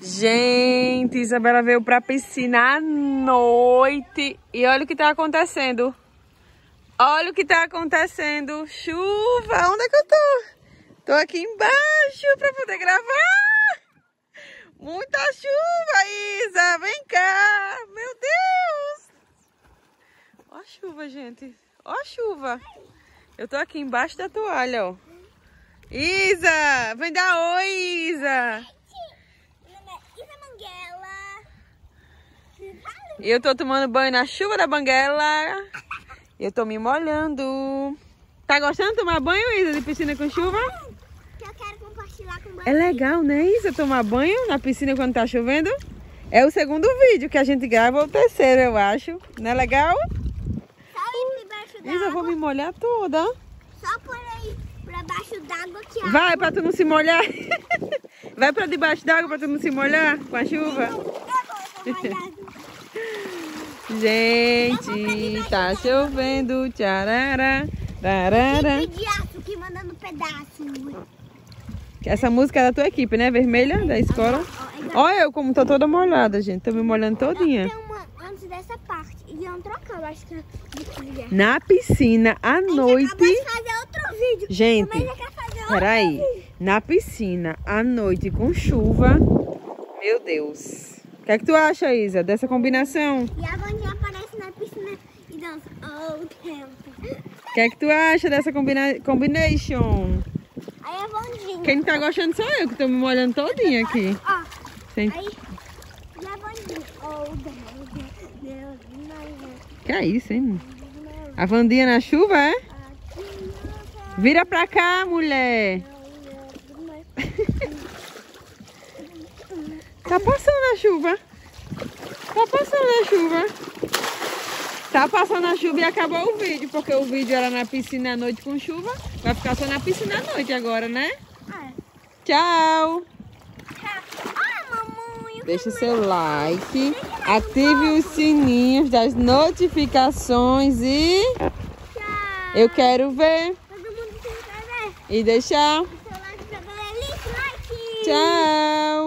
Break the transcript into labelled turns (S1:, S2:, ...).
S1: Gente, Isabela veio pra piscina à noite e olha o que tá acontecendo. Olha o que tá acontecendo. Chuva, onde é que eu tô? Tô aqui embaixo pra poder gravar. Muita chuva, Isa, vem cá. Meu Deus. Ó a chuva, gente. Ó a chuva. Eu tô aqui embaixo da toalha, ó. Isa, vem dar oi, Isa. E eu tô tomando banho na chuva da banguela. Eu tô me molhando. Tá gostando de tomar banho, Isa, de piscina com chuva?
S2: Eu quero compartilhar com
S1: É legal, né, Isa, tomar banho na piscina quando tá chovendo? É o segundo vídeo que a gente grava, ou o terceiro, eu acho. Não é legal?
S2: Só ir debaixo
S1: Isa, eu vou me molhar toda.
S2: Só por aí, pra baixo d'água que a
S1: Vai pra tu não se molhar. Vai pra debaixo d'água pra tu não se molhar com a chuva.
S2: Eu vou, eu vou.
S1: Gente, tá chovendo,
S2: de aço que manda no pedaço.
S1: Essa música é da tua equipe, né? Vermelha, da escola. Olha eu como tô toda molhada, gente. Tô me molhando todinha.
S2: Antes dessa parte. E iam acho que é.
S1: Na piscina, à noite. Gente, Peraí. Na piscina, à noite, com chuva. Meu Deus. O que é que tu acha, Isa, dessa combinação?
S2: E a Vandinha aparece na piscina e dança. Oh, tempo.
S1: O que é que tu acha dessa combina combination?
S2: Aí Vandinha.
S1: Quem não tá gostando sou eu, que tô me molhando todinha aqui.
S2: Ó,
S1: Sem...
S2: aí. Vandinha. Oh, Deus, Deus, não,
S1: Que é isso, hein? A Vandinha na chuva, é? Vira pra cá, mulher. Tá passando a chuva. Tá passando a chuva. Tá passando a chuva e acabou o vídeo, porque o vídeo era na piscina à noite com chuva. Vai ficar só na piscina à noite agora, né?
S2: Ah,
S1: Tchau!
S2: ah, mamãe.
S1: Deixe seu like, ative os sininhos das notificações e
S2: Tchau.
S1: eu quero ver
S2: Todo mundo inscrever.
S1: e deixar.
S2: Like. Like.
S1: Tchau!